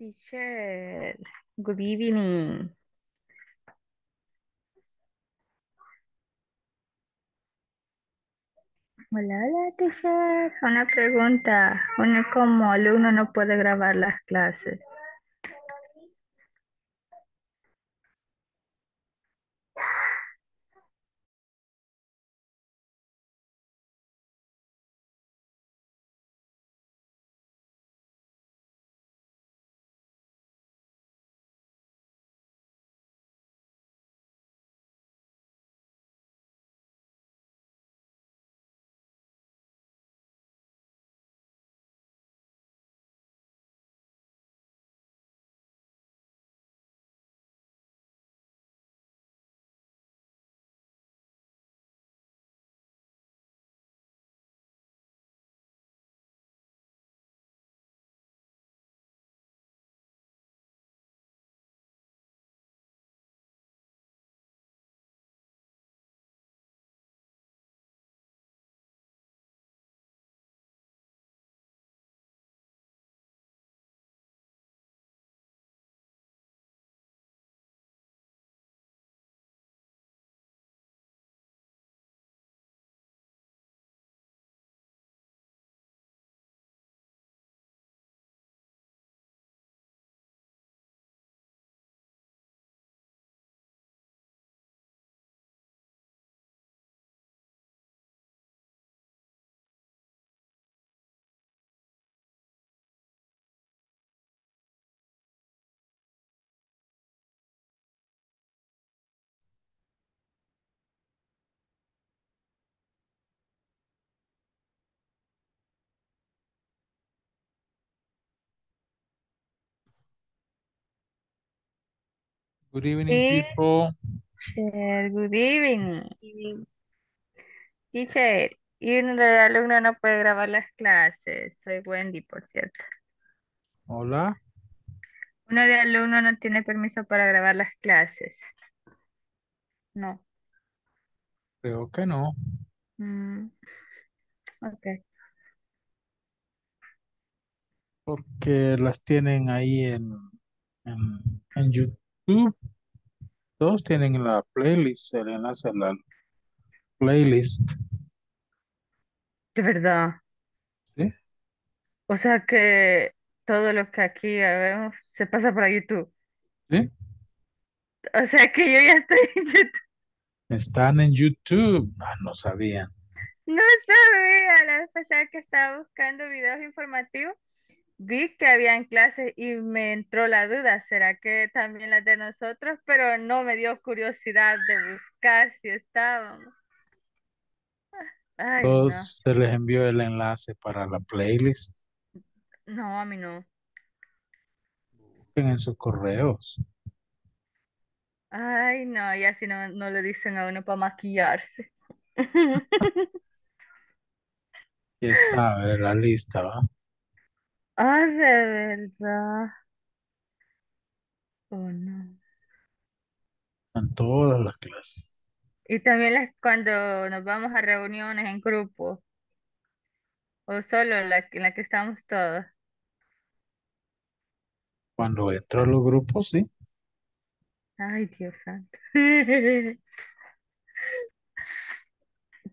Teacher, good evening. Hola, hola, teacher. Una pregunta. Uno como alumno no puede grabar las clases. Good evening, people. Teacher, good evening. Teacher, y uno de alumno no puede grabar las clases. Soy Wendy, por cierto. Hola. Uno de alumno no tiene permiso para grabar las clases. No. Creo que no. Mm, ok. Porque las tienen ahí en, en, en YouTube. Todos tienen la playlist, el enlace a la playlist. De verdad. ¿Sí? O sea que todo lo que aquí vemos se pasa para YouTube. ¿Sí? O sea que yo ya estoy en YouTube. Están en YouTube. Ah, no sabían. No sabía, la vez pasada que estaba buscando videos informativos, vi que habían clases y me entró la duda, ¿será que también las de nosotros? Pero no me dio curiosidad de buscar si estaban. Ay, no, se les envió el enlace para la playlist. no, a mí no. Busquen en sus correos. Ay, no, y así no, no le dicen a uno para maquillarse. Y está, a ver, la lista, ¿va? Ah, de verdad. Oh, no. En todas las clases. Y también las, cuando nos vamos a reuniones en grupo, o solo la, que- en la que estamos todos. Cuando entro a los grupos, sí. Ay, Dios santo.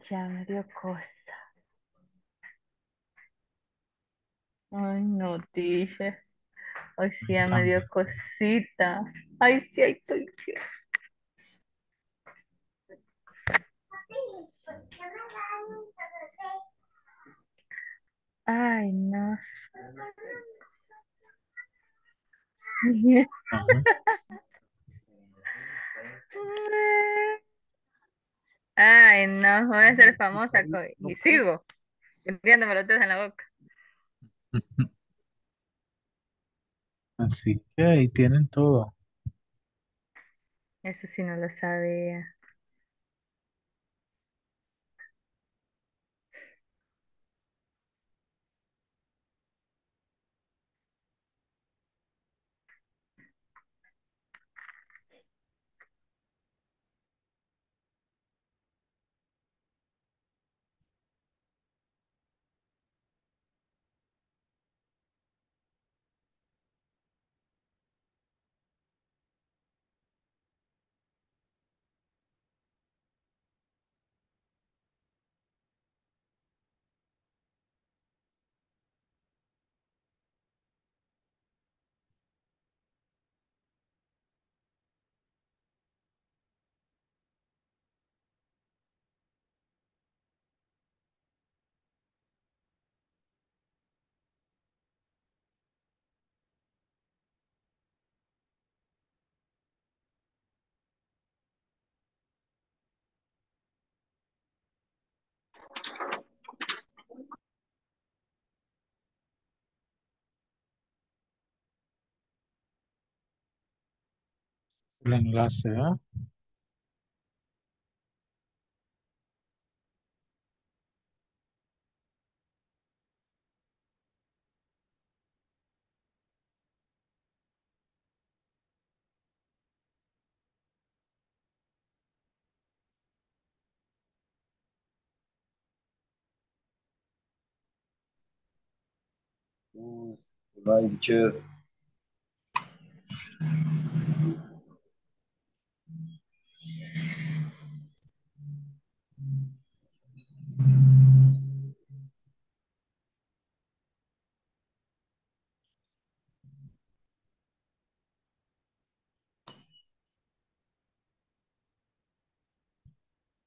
Ya me dio cosa. Ay, no, dije. Ay, sí, ya me dio cosita. Ay, sí, ay, estoy bien. Ay, no. Ay, no, voy a ser famosa y sigo metiéndome los dedos en la boca. Así que ahí tienen todo. Eso sí no lo sabía. El enlace, ¿eh? Bye, teacher.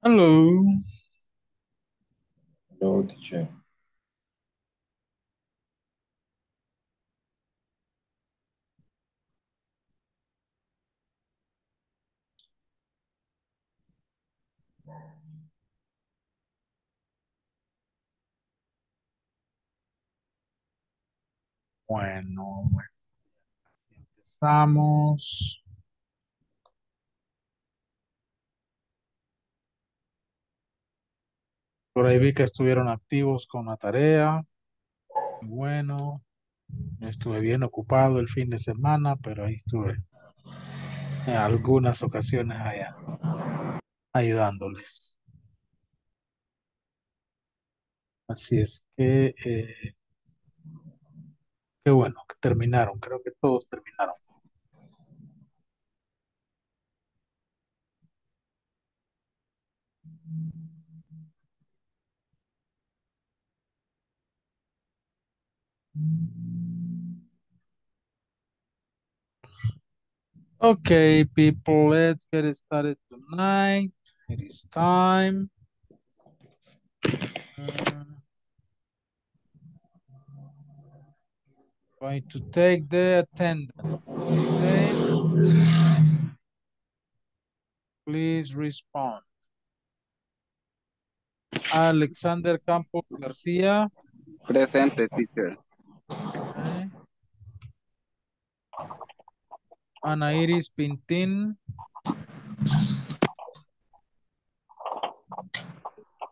Hello. Hello, teacher. Bueno, bueno. Así empezamos. Por ahí vi que estuvieron activos con la tarea. Bueno, estuve bien ocupado el fin de semana, pero ahí estuve en algunas ocasiones allá ayudándoles. Así es que, eh, qué bueno terminaron. Creo que todos terminaron. Okay, people, let's get started tonight. It is time. Uh, going to take the attendance. Okay. Please respond. Alexander Campos García. Present, teacher. Ana Iris Pintín.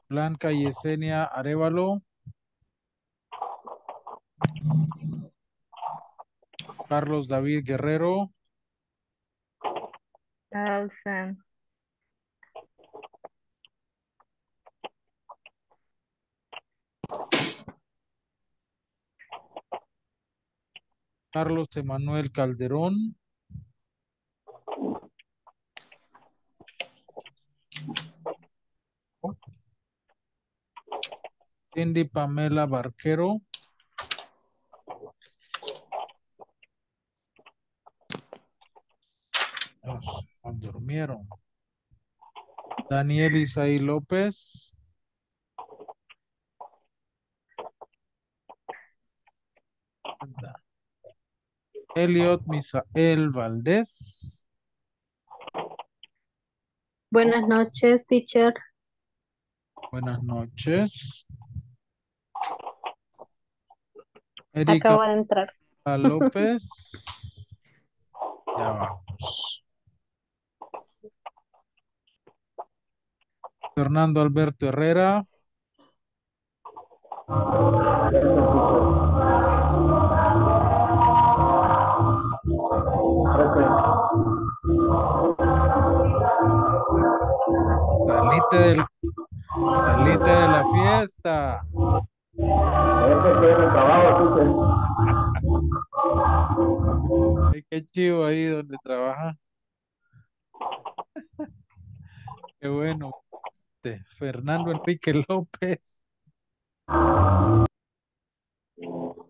Blanca Yesenia Arevalo. Carlos David Guerrero. Carlos Emanuel Calderón. Cindy Pamela Barquero. Durmieron. Daniel Isaí López. Anda. Elliot Misael Valdés. Buenas noches, teacher. Buenas noches. Erika Acabo de entrar. López. Ya vamos. Fernando Alberto Herrera. Salite del, salite de la fiesta. Ay, qué chivo ahí donde trabaja. Qué bueno. Este, Fernando Enrique López.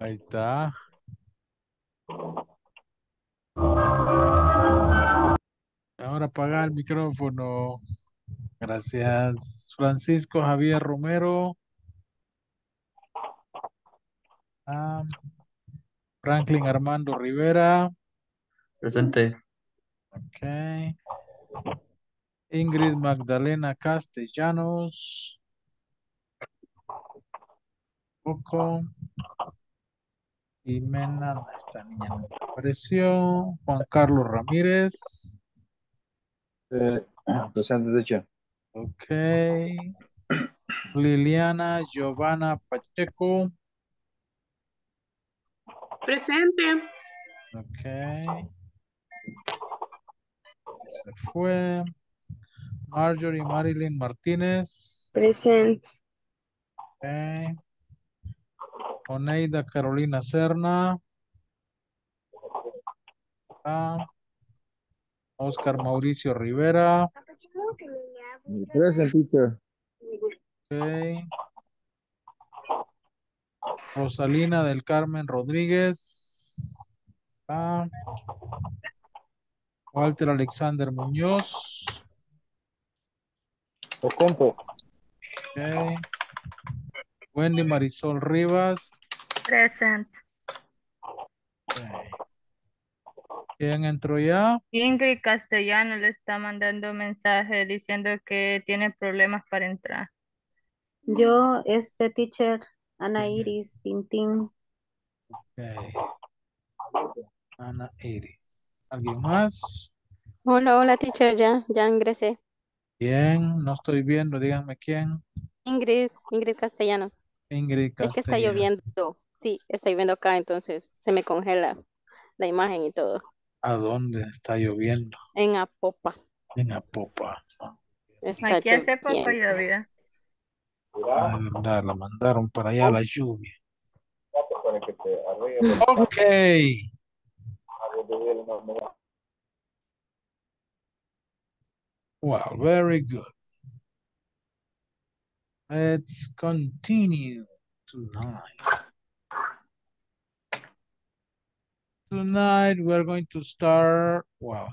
Ahí está. Ahora apaga el micrófono. Gracias. Francisco Javier Romero. Ah, Franklin Armando Rivera. Presente. Ok. Ingrid Magdalena Castellanos. Poco. Jimena, esta niña no apareció. Juan Carlos Ramírez. Eh, presente, teacher. Okay. Liliana Giovanna Pacheco. Presente. Okay. Se fue. Marjorie Marilyn Martínez. Present. Okay. Oneida Carolina Serna. Ah. Oscar Mauricio Rivera. Present, teacher. Okay. Rosalina del Carmen Rodríguez. Ah. Walter Alexander Muñoz. Presente. Okay. Wendy Marisol Rivas. Present. Okay. ¿Quién entró ya? Ingrid Castellano le está mandando mensaje diciendo que tiene problemas para entrar. Yo, este teacher, Ana Iris Pintín. Okay. Ana Iris. ¿Alguien más? Hola, hola, teacher, ya, ya ingresé. Bien, no estoy viendo, díganme quién. Ingrid, Ingrid Castellanos. Ingrid Es que está lloviendo. Sí, está lloviendo acá, entonces se me congela la imagen y todo. ¿A dónde está lloviendo? En Apopa. En Apopa. Está Aquí hace poco lloviendo. Ah, verdad, la mandaron para allá la lluvia. Ok. Well, very good. Let's continue tonight. Tonight we're going to start, well,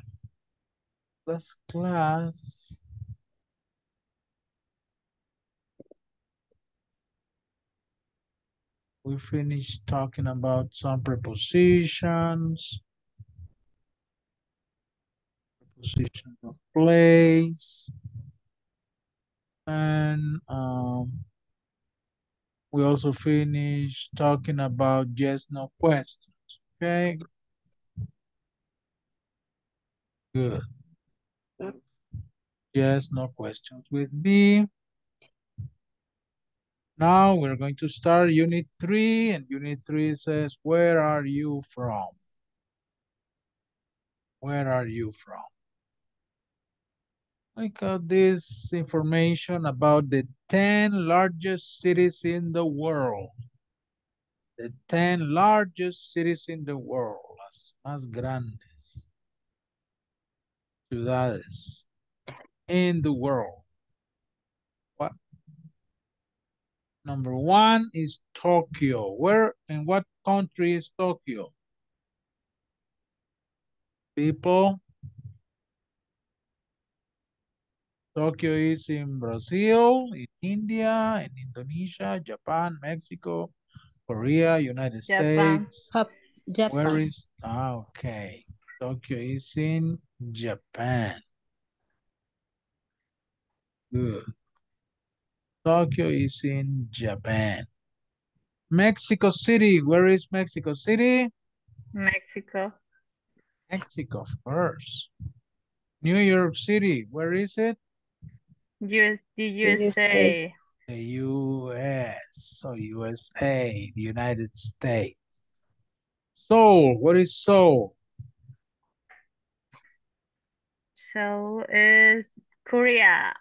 this class. We finished talking about some prepositions. Preposition of place. And um, we also finished talking about yes, no questions. Okay. Good. Yes, no questions with be. Now we're going to start unit three and unit three says, where are you from? Where are you from? I got this information about the 10 largest cities in the world. The 10 largest cities in the world, las más grandes ciudades in the world. What? Number one is Tokyo. Where in what country is Tokyo? People. Tokyo is in Brazil, in India, in Indonesia, Japan, Mexico, Korea, United Japan. States. Jap- Where Japan. is, ah, okay. Tokyo is in Japan. Good. Tokyo is in Japan. Mexico City, where is Mexico City? Mexico. Mexico, of course. New York City, where is it? US, the USA. USA. The US, so USA, the United States. Seoul, what is Seoul? So is Korea.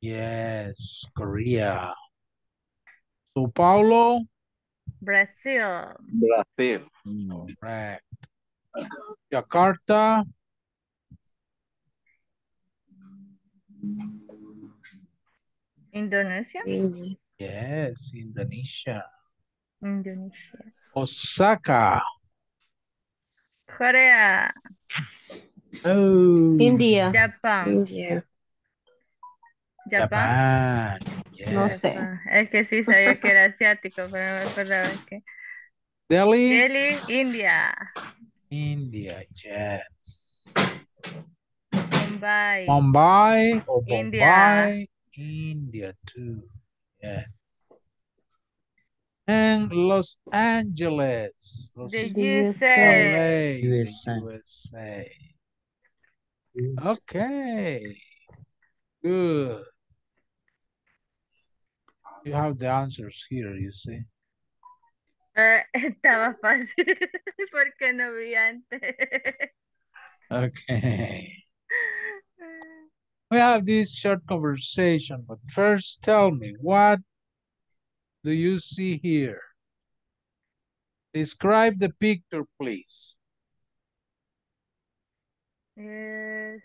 Yes, Korea. Sao Paulo, Brazil. Brazil. correct. Jakarta, Indonesia. yes, Indonesia. Indonesia. Osaka, Korea. oh, India. Japan. India. Japan. Japan, No yes. sé. Es que sí sabía que era asiático, pero no me acordaba que. Delhi, Delhi, India. India, yes. Mumbai. Mumbai or India. Bombay, India too. Yeah. And Los Angeles. Los The USA. The USA. USA. Okay. Good. You have the answers here, you see. Eh, estaba fácil porque no vi antes. Okay. We have this short conversation, but first tell me, what do you see here? Describe the picture, please. Yes.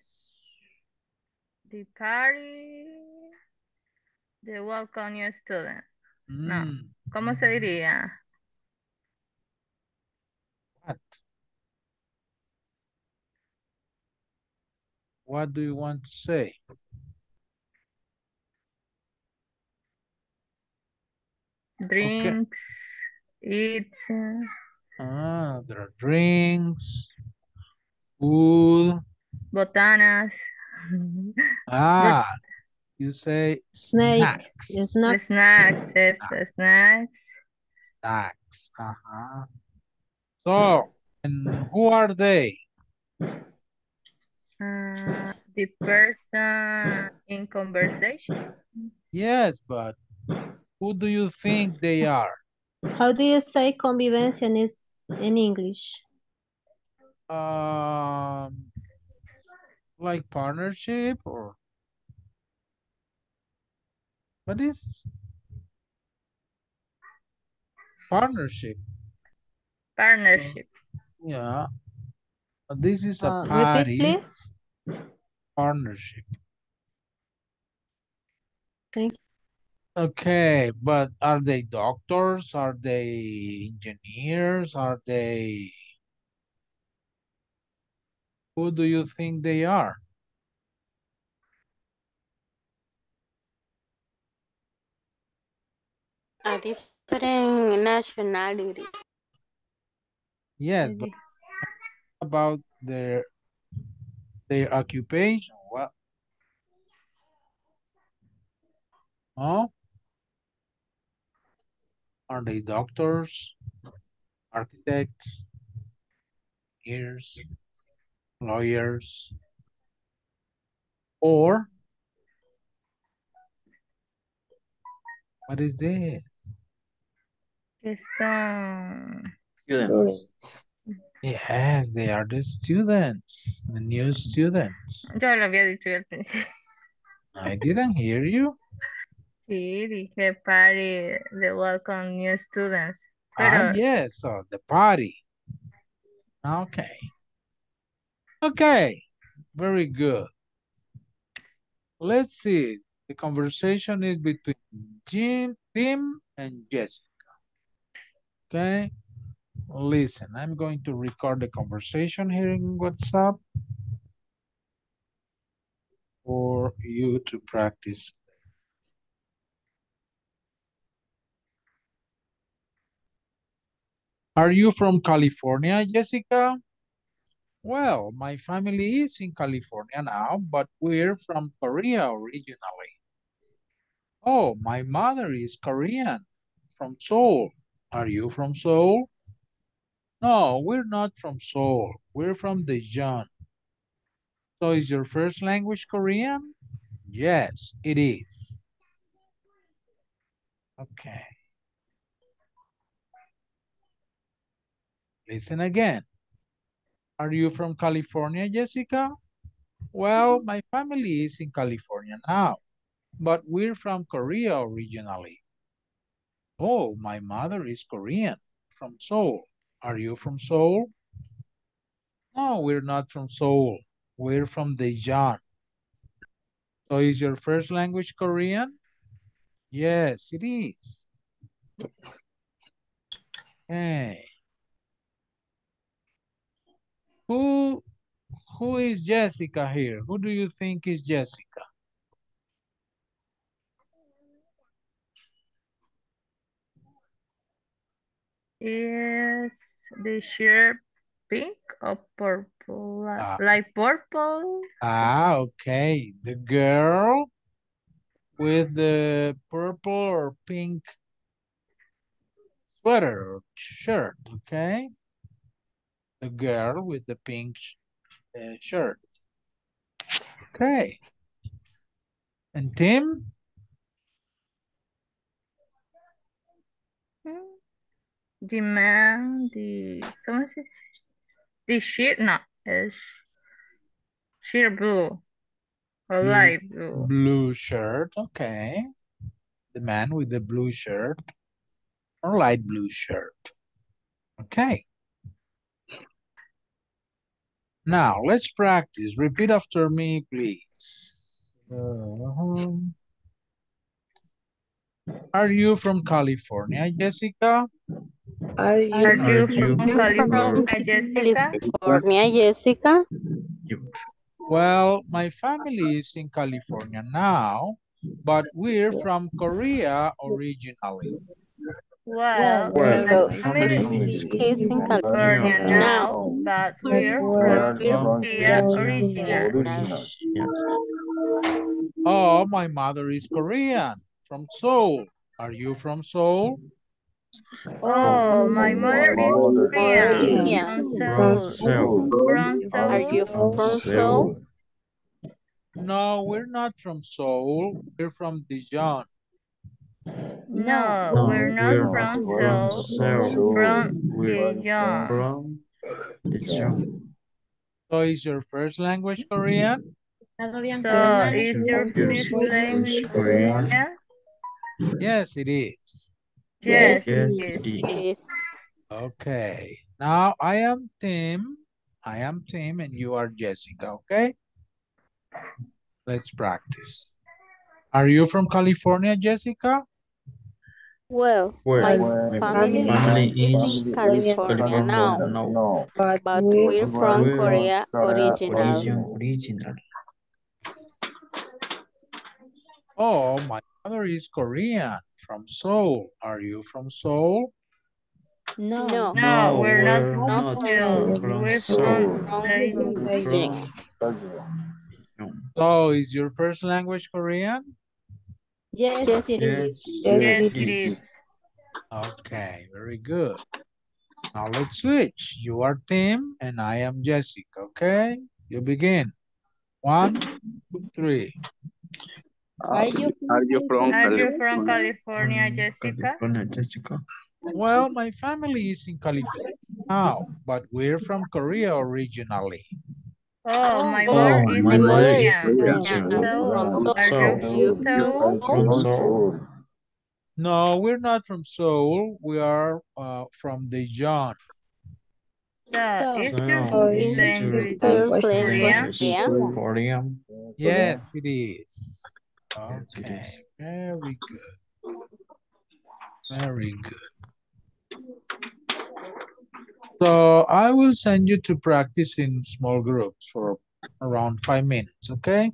The party. The welcome new student. No. Mm, ¿Cómo se diría? What? What do you want to say? Drinks, eats, uh, Ah, there are drinks, food. botanas, Ah, you say Snake. snacks. It's not snacks, yes, snacks. Snacks. Uh-huh. So, and who are they? Uh, the person in conversation. Yes, but who do you think they are? How do you say convivencia in, is, in English? Um, like partnership or what is partnership? Partnership. Yeah. This is a Uh, party repeat, please. partnership. Thank Okay, but are they doctors? Are they engineers? Are they? Who do you think they are? A different nationalities. Yes, but about their their occupation. What? Oh, are they doctors, architects, engineers, lawyers, or what is this? Que son Students. Yes, they are the students, the new students. Yo lo había dicho al principio. I didn't hear you. Sí, dije party, the welcome new students. Ah, yes, so the party. Okay. Okay, very good. Let's see. The conversation is between Jim, Tim, and Jessica. Okay. Listen, I'm going to record the conversation here in WhatsApp for you to practice. Are you from California, Jessica? Well, my family is in California now, but we're from Korea originally. Oh, my mother is Korean, from Seoul. Are you from Seoul? No, we're not from Seoul. We're from Daejeon. So is your first language Korean? Yes, it is. Okay. Listen again. Are you from California, Jessica? Well, my family is in California now, but we're from Korea originally. Oh, my mother is Korean, from Seoul. Are you from Seoul? No, we're not from Seoul. We're from Daejeon. So is your first language Korean? Yes, it is. Okay. Who who is Jessica here? Who do you think is Jessica? Is the shirt pink or purple? Ah. Like purple? Ah, okay. The girl with the purple or pink sweater or shirt, okay? The girl with the pink uh, shirt. Okay. And Tim? Mm. The man, the, ¿cómo se dice? The sheer, no, es sheer blue or light blue. Blue shirt, okay. The man with the blue shirt or light blue shirt. Okay. Now let's practice. Repeat after me, please. Uh-huh. Are you from California, Jessica? Are you Are from you California, Jessica? California, Jessica. Well, my family is in California now, but we're from Korea originally. Well, Well, my well, family He's in in California California now. now, but we're We're from from Korea Korea originally. Oh, my mother is Korean, from Seoul. Are you from Seoul? Oh, my oh, mother is Korean from Seoul. From Are you from Seoul? No, we're not from Seoul. We're from Daejeon. No, No, we're not we're from We're Seoul. Seoul. From We're Daejeon. From Daejeon. So is your first language Korean? So, is your Your first first language Korean? Korean? Yes, it is. Yes, Yes, it it is. is. Yes. Okay. Now I am Tim. I am Tim and you are Jessica, okay? Let's practice. Are you from California, Jessica? Well, Well, my Well, family family is in California now, No. but we're from We're Korea Korea original. Original. Oh, my mother is Korean from Seoul. Are you from Seoul? No, No, No, we're not we're from not Seoul. from We're from from Beijing. Beijing. So is your first language Korean? Yes, Yes. it is. Yes, Yes, it is. Okay, very good. Now let's switch. You are Tim and I am Jessica, okay? You begin. One, two, three. Are you Are you from Are you from California? California, Mm, Jessica? California, Jessica. Well, my family is in California now, but we're from Korea originally. Oh, my Oh, mother oh, is my mother is Korean. from So, Seoul. are Seoul. you from Seoul? No, we're not from Seoul. We are uh, from Daejeon. So, So, is your is your language First Korean? language Korean? Korean. Yes, it is. Okay, very good. Very good. So I will send you to practice in small groups for around five minutes, okay?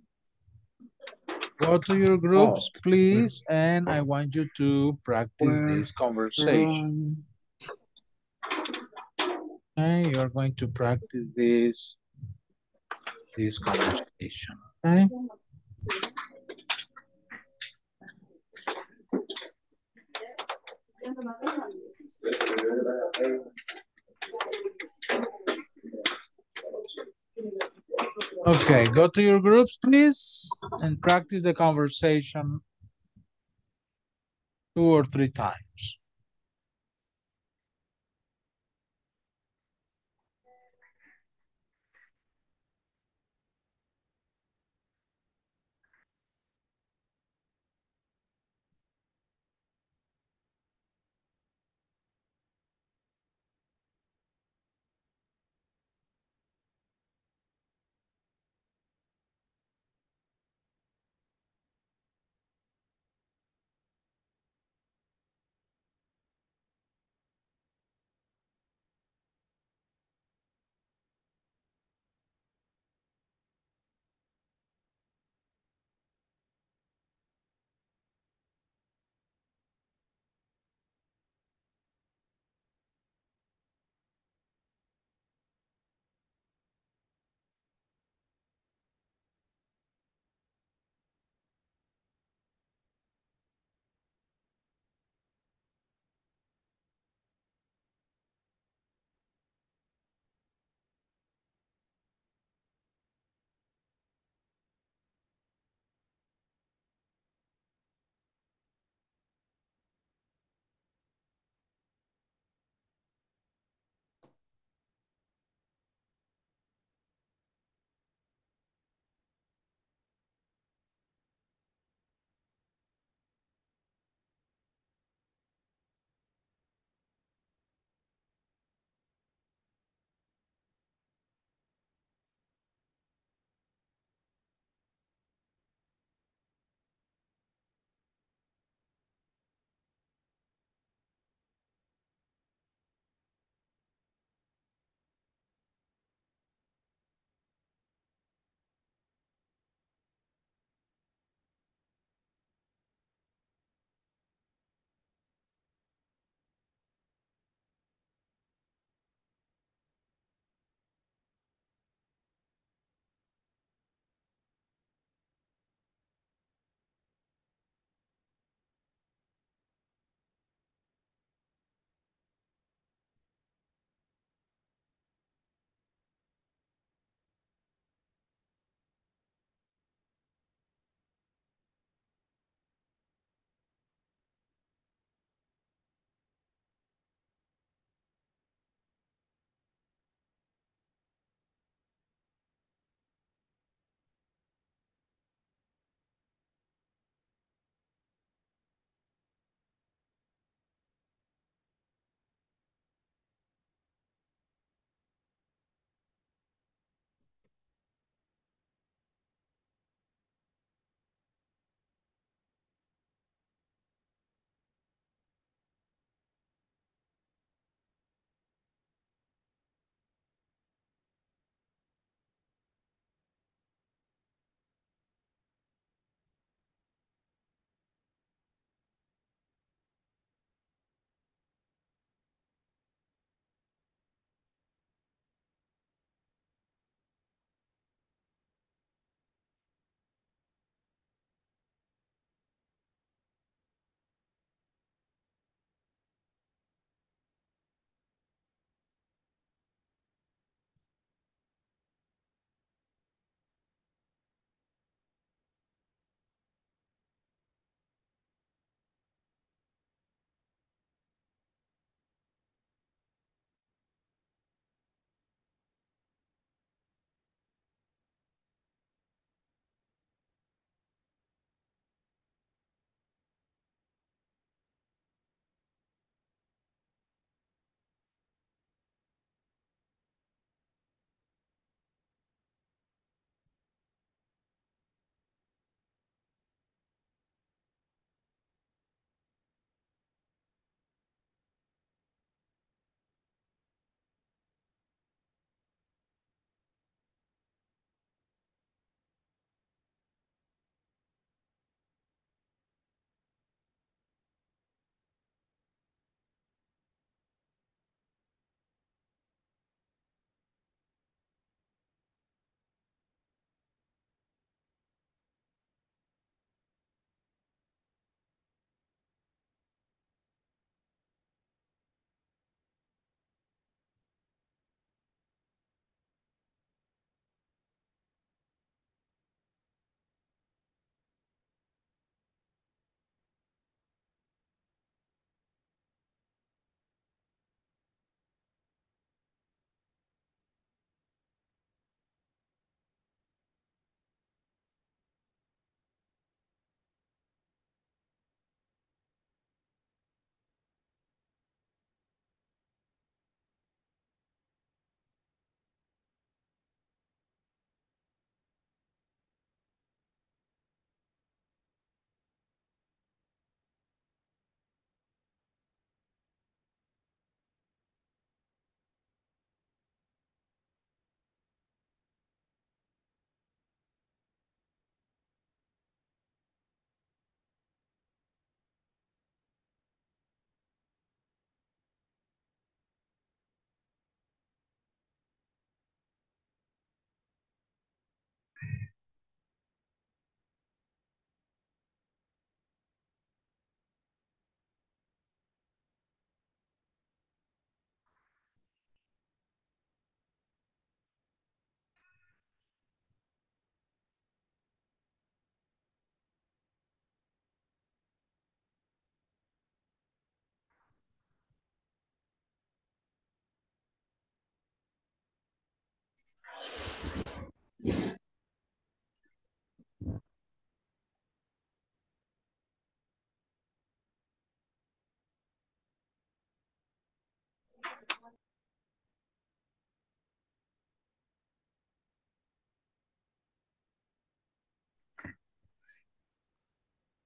Go to your groups, oh, please, and I want you to practice this conversation. Okay, you are going to practice this, this conversation, okay? Okay, go to your groups, please, and practice the conversation two or three times.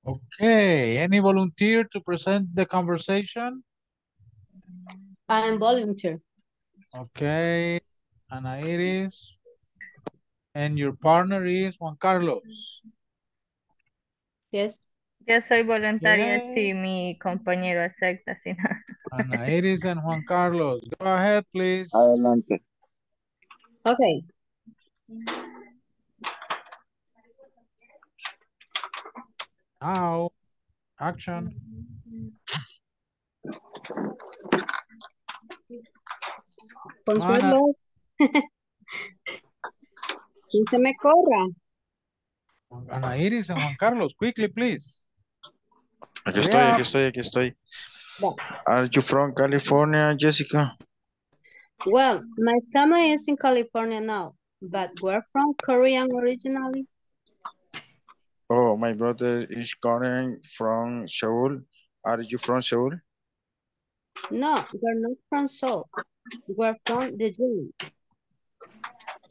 Okay, any volunteer to present the conversation? I am volunteer. Okay, Ana Iris. And your partner is Juan Carlos. Yes. Yo soy voluntaria Okay. si mi compañero acepta, si no. Ana Iris and Juan Carlos. Go ahead, please. Adelante. Okay. Now, action. Consuelo. ¿Quién se me corra? Ana Iris and Juan Carlos, quickly, please. Aquí Hurry estoy, up. aquí estoy, aquí estoy. Va. Are you from California, Jessica? Well, my family is in California now, but we're from Korea originally. Oh, my brother is coming from Seoul. Are you from Seoul? No, we're not from Seoul. We're from Daejeon.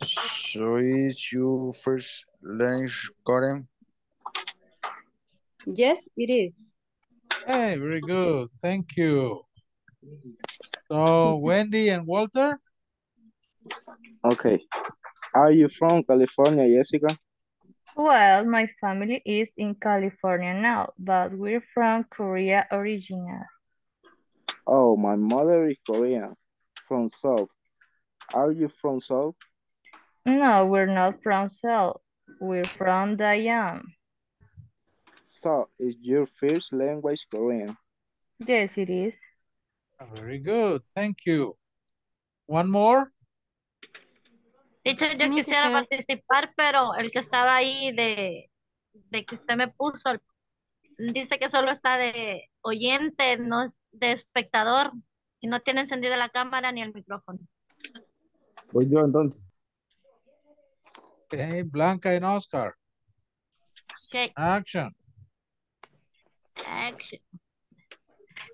So is your first language Korean? Yes, it is. Hey, very good. Thank you. So, Wendy and Walter? Okay. Are you from California, Jessica? Well, my family is in California now, but we're from Korea original. Oh, my mother is Korean. From South. Are you from South? No, we're not from Seoul. We're from Daejeon. So, is your first language Korean? Yes, it is. Very good. Thank you. One more? Teacher, yo Mi quisiera participar, pero el que estaba ahí de, de que usted me puso, dice que solo está de oyente, no es de espectador, y no tiene encendida la cámara ni el micrófono. Voy yo entonces. Okay, Blanca and Oscar. Okay, Action. action.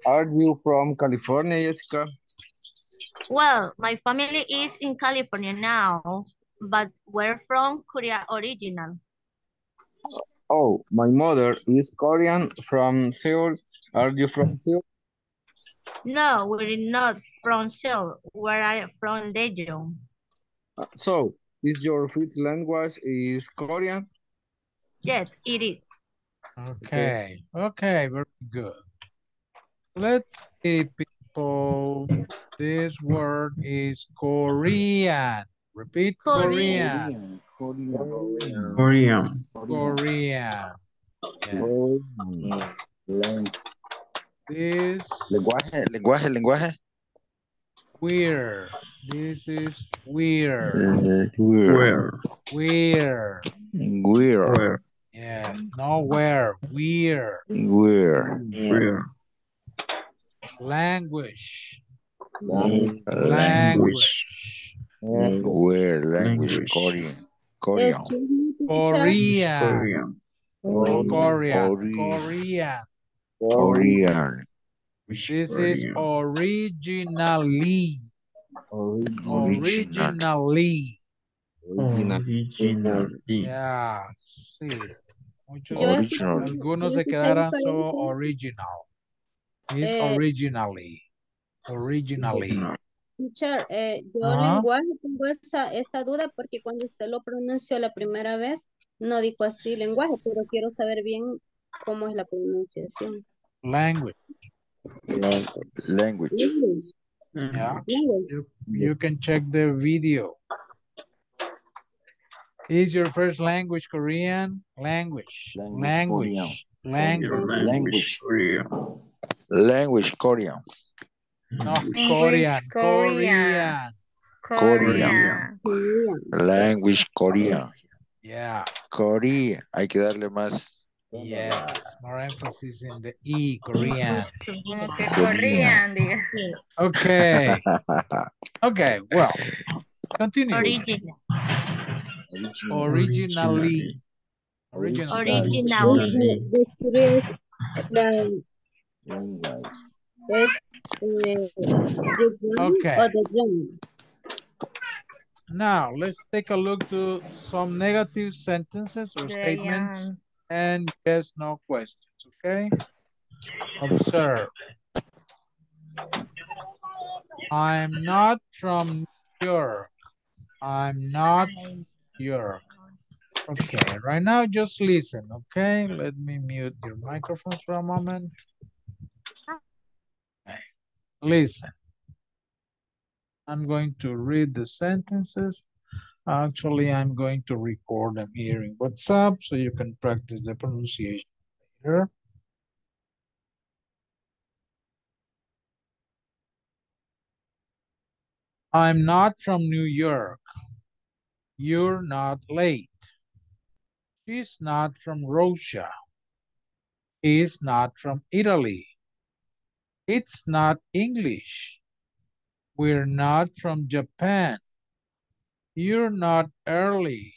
Are you from California, Jessica? Well, my family is in California now, but we're from Korea original. Oh, my mother is Korean from Seoul. Are you from Seoul? No, we're not from Seoul, where I from Daejeon. So, is your first language is Korean? Yes, it is. Okay, okay, very good. Let's see, people. This word is Korean. Repeat Korean. Korean. Korean. Korean. Yeah. This Lenguaje, lenguaje, lenguaje. weird. This is weird. Uh, where? Weird. Where? Yeah. No where. Weird. Where? Where? Language. Language. Language. Where? Language. Language. Korean. Korean. Excuse me, teacher. Korean. Korean. Korean. Korean. Korean. Korean. This is originally. Originally. Original. Yeah. Sí. Muchos, Yo Original. escuché- algunos yo se escuché quedaran so diferente. original. Eh, originally. Originally. Teacher, eh, yo Ajá. lenguaje tengo esa, esa duda porque cuando usted lo pronunció la primera vez, no dijo así lenguaje, pero quiero saber bien cómo es la pronunciación. Language. Language. English, Yeah. language. You, you can check the video. Is your first language Korean? Language. Language, Language. Language. Language. Language. Korean. No, English, Korean. Korean. Korean. Korean. Korean. Language. Korean. Yeah. Korea. Hay que darle más. Yes. More emphasis in the E, Korean. Korean. Okay. Okay, well, continue. Original. Originally. Originally. Originally. Decir es la es the drum Okay. o the drum. Now, let's take a look to some negative sentences or statements. Dayan. and yes, no questions, okay? Observe. I'm not from New York. I'm not New York. Okay, right now just listen, okay? Let me mute your microphone for a moment. Listen. I'm going to read the sentences. Actually, I'm going to record them here in WhatsApp so you can practice the pronunciation later. I'm not from New York. You're not late. She's not from Russia. He's not from Italy. It's not English. We're not from Japan. You're not early.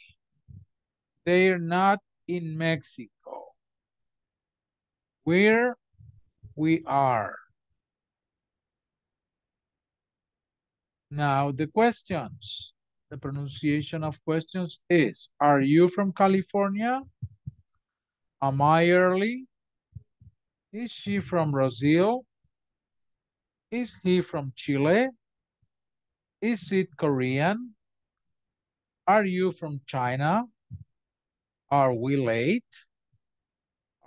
They're not in Mexico. Where we are. Now the questions. The pronunciation of questions is, are you from California? Am I early? Is she from Brazil? Is he from Chile? Is it Korean? Are you from China? Are we late?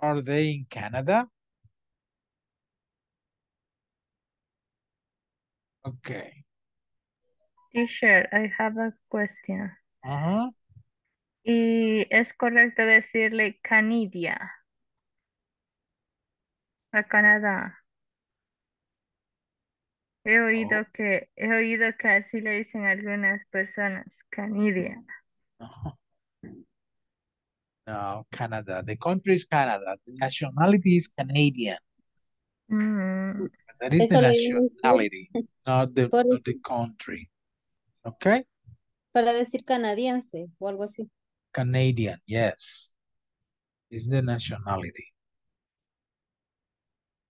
Are they in Canada? Okay. Teacher, I have a question. Ajá. ¿Y es correcto decirle Canidia? A Canadá. He oído Oh. que, he oído que así le dicen algunas personas, Canidia. No, Canada. The country is Canada. The nationality is Canadian. Mm, That is the Eso le digo yo. nationality, not the, Por- not the country. Okay? Para decir canadiense o algo así. Canadian, yes. Is the nationality.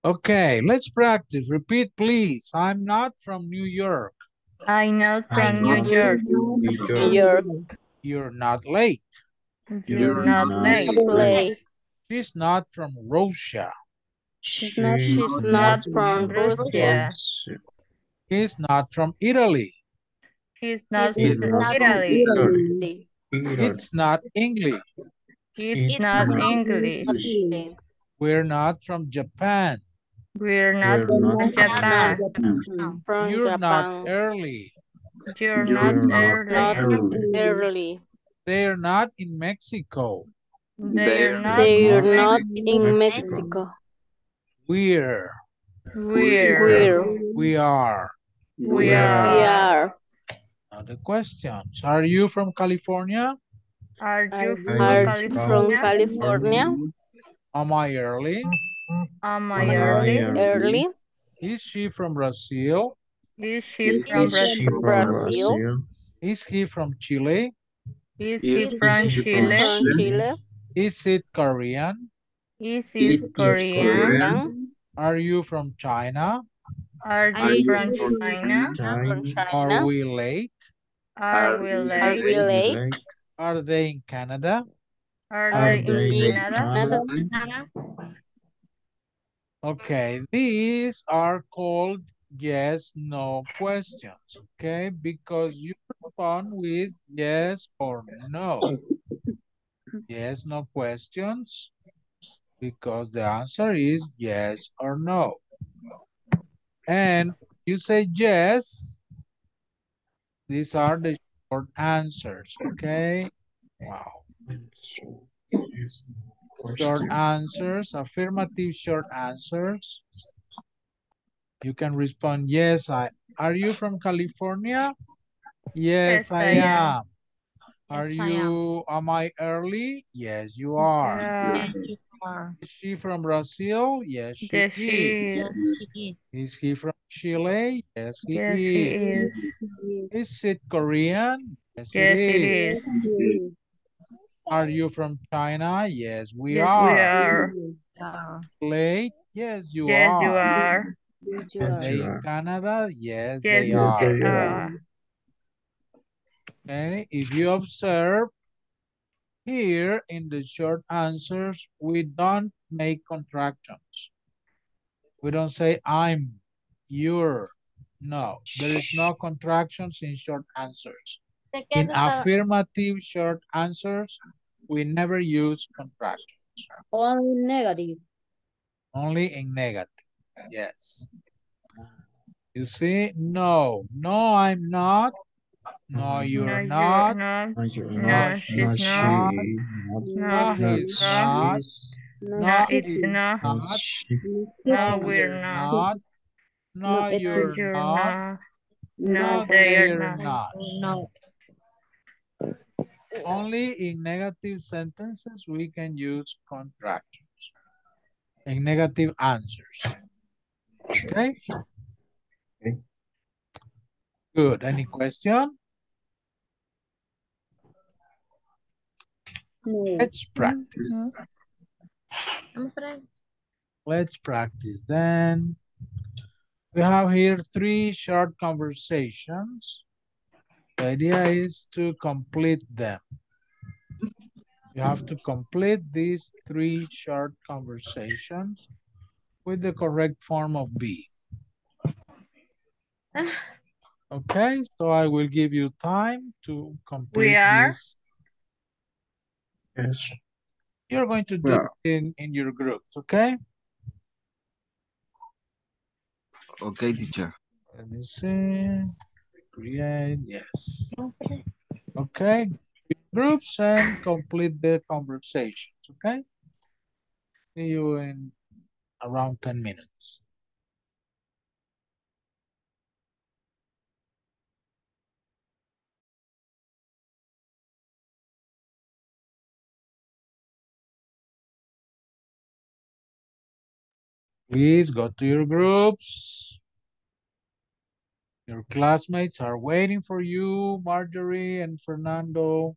Okay, let's practice. Repeat, please. I'm not from New York. I know from New not York. New York. You're not late. You're not late. Late. She's not from Russia. She's not, She's not from Russia. He's not from Italy. He's not He's from not from Italy. Italy. It's not English. It's not English. We're not from Japan. We're not from Japan. From You're not early. You're not Not early. early. They're not in Mexico. They're not They're in not in Mexico. Mexico. We're. We're. We're. We are. We We are. are. Now the questions. Are you from California? Are you from Are you from California? California? Am I early? Am I early? Early. Is she from Brazil? Is she from Is she Brazil? from Brazil? Is he from Chile? Is he from From Chile? Chile? Is it Korean? Is it Korean? Korean? Are you from China? Are Are you you from from China? From Are we late? Are we Are late? we late? Are they in Canada? Are Are they they in in Canada? Canada? Okay, these are called yes, no questions, okay? Because you respond with yes or no. Yes, no questions, because the answer is yes or no. And you say yes, these are the short answers, okay? Wow. Short answers, affirmative short answers. You can respond, yes, I, are you from California? Yes, Yes, I I am. am. Are Yes, I am. you, am I early? Yes, you are. Yeah. Is she from Brazil? Yes, she Yes, she is. is. Yes, Is he from Chile? Yes, he Yes, he is. is. Is it Korean? Yes, Yes, it it is. is. Are you from China? Yes, we Yes, are. we are. Uh, Late? Yes, you Yes, you are. are. Yes, you Are are. they in Canada? Yes, Yes, they you are. are. Okay, if you observe, Here in the short answers, we don't make contractions. We don't say I'm, you're. No, there is no contractions in short answers. ¿De qué In affirmative short answers, we never use contractions. Only negative. Only in negative. Yes. You see, no, no, I'm not. No, you're no, not. not. No, you're No, not. she's No, not. No, No, he's not. not. no, No, No, it's it's not. No, not. No, we're not. Not. No, No, it's you're You're not. not. No, No, they're they're not. not. No. Only in negative sentences we can use contractions. In negative answers. Okay? Okay. Good. Any question? No. Let's practice. Hmm. Vamos. Let's practice then. We have here three short conversations. The idea is to complete them. You have to complete these three short conversations with the correct form of be. Okay, so I will give you time to complete we are? this. Yes. You're going to do Yeah. it in, in your groups, okay? Okay, teacher. Let me see. Create, yes. Okay, groups and complete the conversations, okay? See you in around 10 minutes. Please go to your groups. Your classmates are waiting for you, Marjorie and Fernando.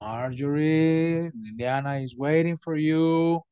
Marjorie, Liliana is waiting for you.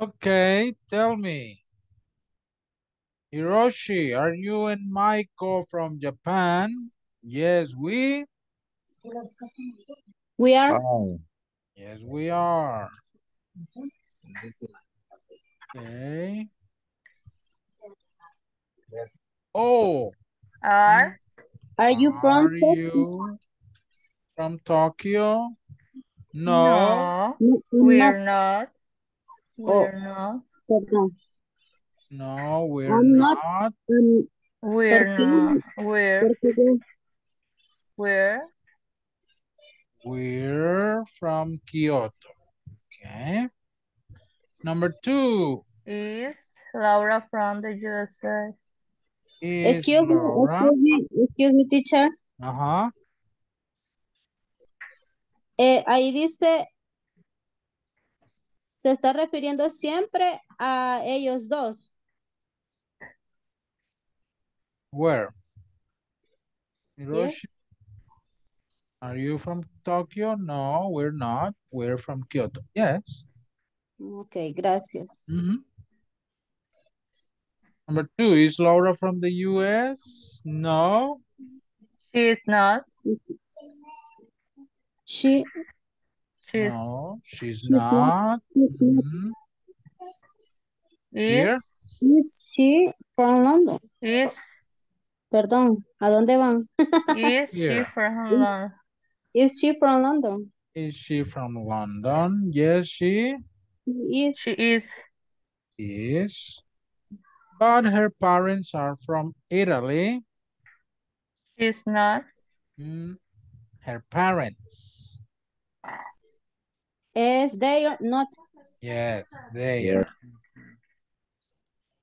Okay, tell me. Hiroshi, are you and Michael from Japan? Yes, we. We are. Hi. Yes, we are. Okay. Oh, Are Are you from? are you from Tokyo? No, no, No, we're not. Not. Oh, We're not. perdón. no, we're I'm not. not. Um, We're not. We're we're We're from Kyoto. Okay. Number two is Laura from the USA. is Excuse me, excuse me, excuse me, teacher. Ajá. Eh, ahí dice, se está refiriendo siempre a ellos dos. Where? Yes. Hiroshi, are you from Tokyo? No, we're not. We're from Kyoto. Yes. Ok, gracias. Mhm. Number two, is Laura from the US? No. She is not. She, She's No, she's she's not. not. she's not. Mhm. Here? is Is she from London? is Perdón, ¿a dónde van? is she from London? Is she from London? Is she from London? Yes, she Is, She is. is. But her parents are from Italy. She's not. Mm, Her parents. Is they are not, Yes, they are.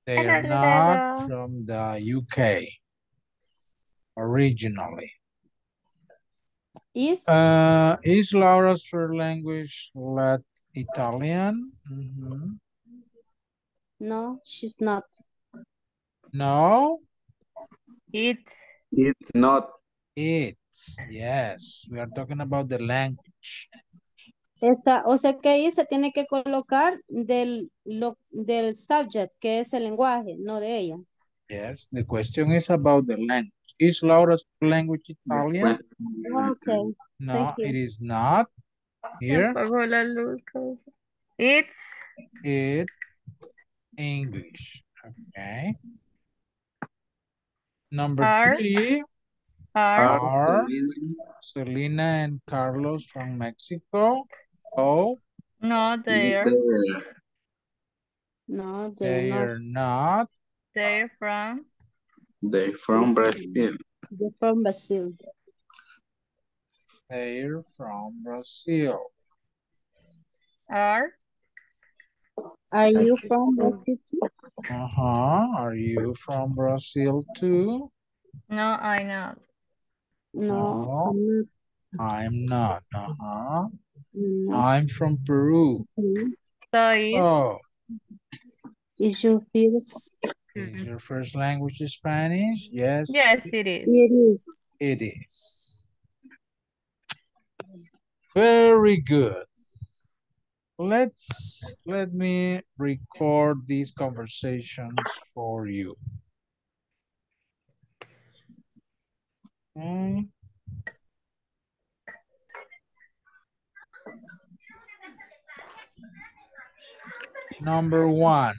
They are not from the UK originally. is, Uh, is Laura's first language Lat Italian? Mhm. no, she's not. No, It It's not. it's yes. We are talking about the language. Esa, o sea que ahí se tiene que colocar del, lo, del subject, que es el lenguaje, no de ella. Yes, the question is about the language. Is Laura's language Italian? Okay, No, it is not. Here. It's it English. Okay. Number Are- three are are Selena and Carlos from Mexico. Oh, no there. No, they're not. they're not. They're from They're from Brazil. They're from Brazil. They're from Brazil. are Are you from Brazil too? Uh-huh. Are you from Brazil too? no I not. No, No. I'm I'm not. Uh-huh. Not. I'm from Peru. Mm, So is Oh, Is your first? is your first language Spanish? Yes, yes it is. It is. it is. Very good. Let's, let me record these conversations for you. Okay. Number one.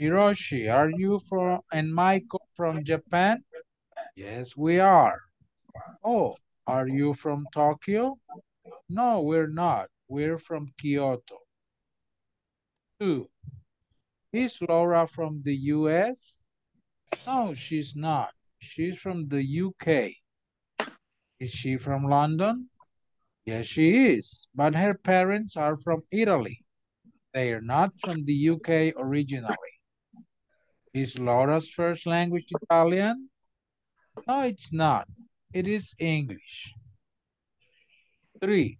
Hiroshi, are you from, and Michael from Japan? Yes, we are. Oh, are you from Tokyo? No, we're not. We're from Kyoto. Two. Is Laura from the US? No, she's not. She's from the UK. Is she from London? Yes, she is. But her parents are from Italy. They are not from the UK originally. Is Laura's first language Italian? No, it's not. It is English. Three.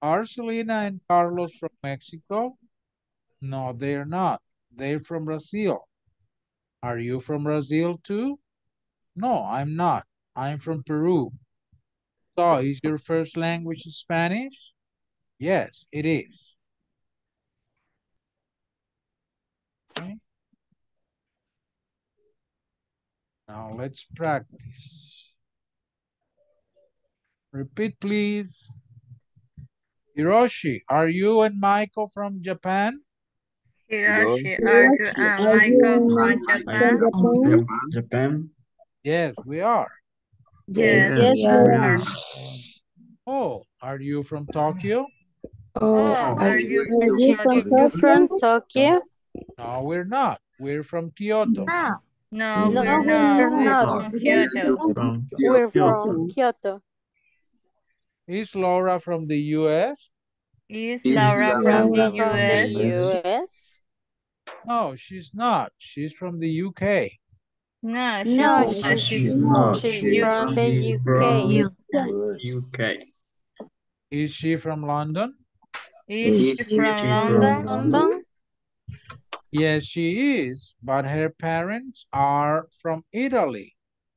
Are Selena and Carlos from Mexico? No, they're not. They're from Brazil. Are you from Brazil too? No, I'm not. I'm from Peru. So, is your first language Spanish? Yes, it is. Okay. Now let's practice. Repeat, please. Hiroshi, are you and Michael from Japan? Hiroshi, are you and Michael from Japan? Japan. Japan. Yes, we are. Yes, Yes, we we are. are. Oh, are you from Tokyo? Oh, oh. are you Are you from Tokyo? You from Tokyo? No, we're not. We're from Kyoto. No, No, No, we're we're not. not. We're not. from Kyoto. From We're from Kyoto. Is Laura from the US? Is Is Laura from the From the US? US? No, she's not. She's from the UK. No, she's No, from No, she's not. She's She's from the she's UK. from UK. Is she from London? Is she from she London? London? Yes, she is, but her parents are from Italy.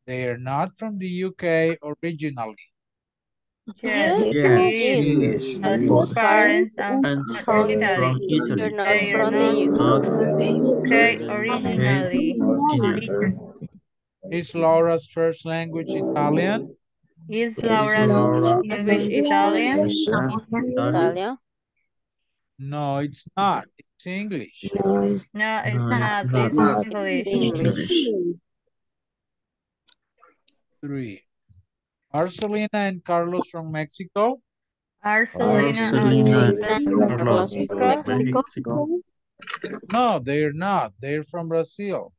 They are not from the UK originally. Yes, Yes, she Yes, is. she is. But Yes. her parents are From from Italy. from You're Italy. not They are not from the UK UK originally. originally. Is Laura's first language Italian? Is Is Laura's Laura language Italian? Italian? No, it's not. It's English. No, it's No, it's not. not. It's Not. English. English. Three. Are Selena and Carlos from Mexico? Are Selena and Selena Selena Carlos Mexico. from Mexico. No, they're not. They're from Brazil.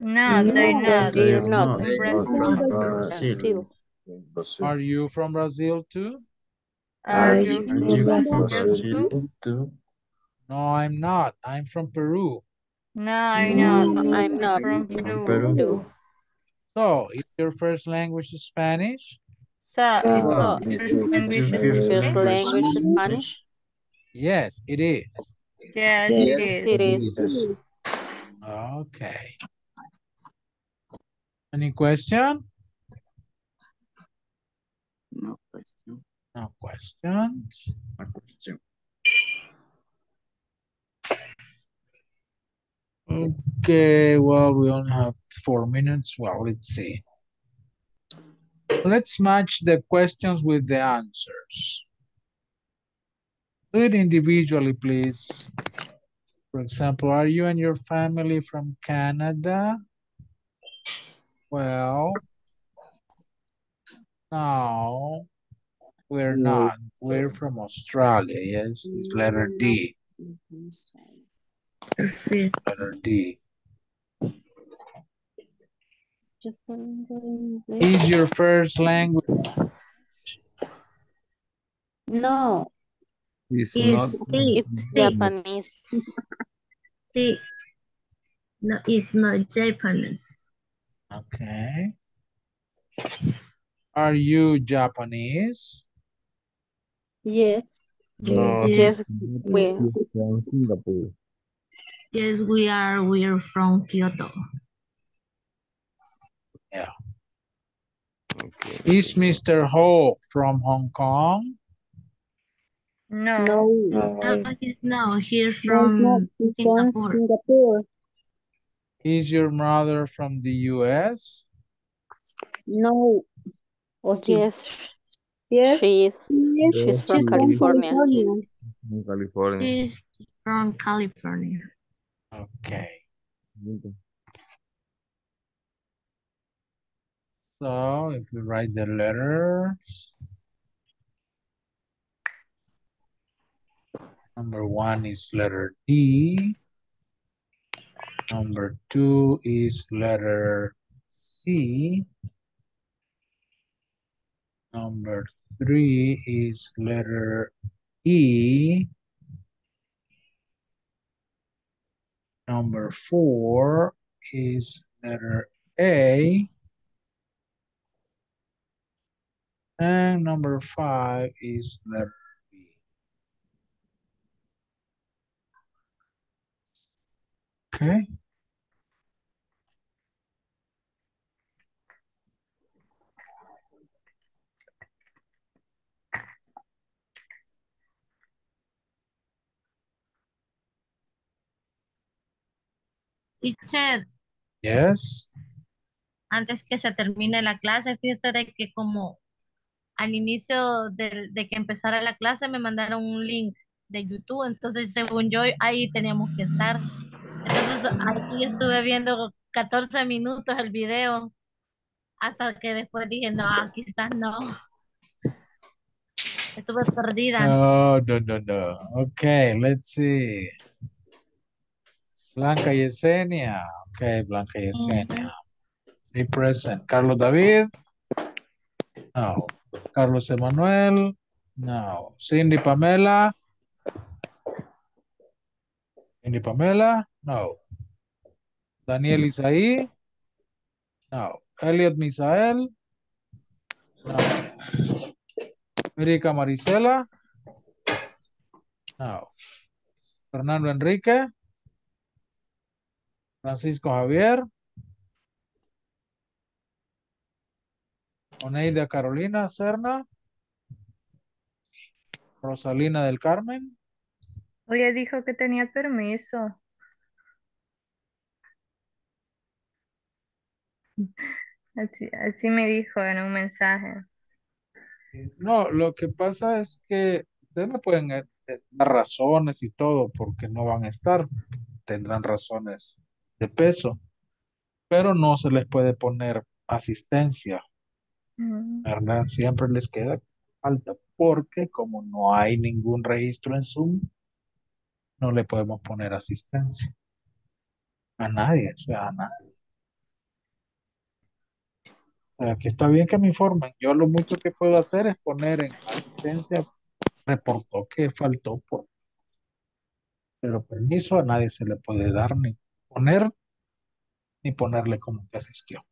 No, they're not. They're They're not. not From Brazil. from Brazil. Brazil. Are you from Brazil too? Are you Are from you from Brazil too? Brazil too? No, I'm not. I'm from Peru. No, I'm not. I'm not. From From Peru. Peru. So, is your first language Spanish? So, is So, the first language Your First Spanish? language is Spanish? Yes, it is. Yes, Yes, it It is. is. Okay. Any question? No question. No questions. No question. Okay, well, we only have four minutes. Well, let's see. Let's match the questions with the answers. Do it individually, please. For example, are you and your family from Canada? Well, no, we're not. We're from Australia. Yes, it's letter D. Mm-hmm. Letter D. Is your first language? No, It's Is not. the, It's Japanese. the, no, it's not Japanese. Okay. Are you Japanese? yes, No. Yes, we. From Singapore. Yes, we are, we're from Kyoto. Okay. Is Mr. Ho from Hong Kong? No. no, No, he's, no, he's no, not from from Singapore. Singapore. Is your mother from the US? No, o sí. Yes, Yes, she is. yes, She's from she's California. California. California. She's from California. Okay. So if we write the letters. Number one is letter D. Number two is letter C. Number three is letter E. Number four is letter A. And number five is letter B. Okay. Teacher, Yes. antes que se termine la clase, fíjese de que como al inicio del- de, que empezara la clase me mandaron un link de YouTube, entonces según yo ahí teníamos que estar. Entonces aquí estuve viendo 14 minutos el video hasta que después dije, no, aquí está, no. Estuve perdida. No, no, no, no. Okay, let's see. Blanca Yesenia. Okay, Blanca Yesenia. Be present. Carlos David. No. Carlos Emanuel. No. Cindy Pamela. Cindy Pamela. No. Daniel Isaí. No. Elliot Misael. No. Erika Marisela. No. Fernando Enrique. Francisco Javier. Oneida Carolina Serna. Rosalina del Carmen. Oye, dijo que tenía permiso. Así, así me dijo en un mensaje. No, lo que pasa es que ustedes me pueden eh, eh, dar razones y todo porque no van a estar. Tendrán razones de peso, pero no se les puede poner asistencia, Mm. ¿verdad? Siempre les queda falta porque como no hay ningún registro en Zoom, no le podemos poner asistencia a nadie, o sea, a nadie. O sea, que está bien que me informen. Yo lo mucho que puedo hacer es poner en asistencia, reportó que faltó por pero permiso a nadie se le puede dar ni poner ni ponerle como que asistió.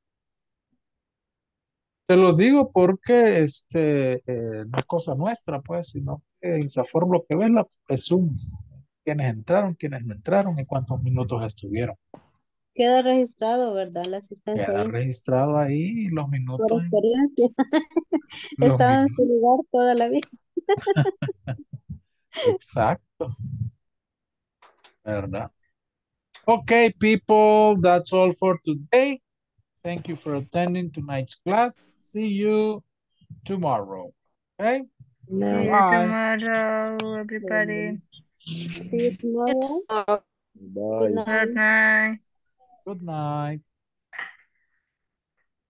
Te los digo porque este eh, no es cosa nuestra, pues, sino que Insafor lo que ve es, la, es Zoom. Quiénes entraron, quiénes no entraron y cuántos minutos estuvieron. Queda registrado, ¿verdad? La asistencia Queda ahí. registrado ahí los Por minutos. experiencia. los Estaba en su lugar toda la vida. Exacto, ¿verdad? Okay, people, that's all for today. Thank you for attending tonight's class. See you tomorrow. Okay? See you Bye. tomorrow, everybody. See you tomorrow. Oh, Good Bye. night. Good night. Good night.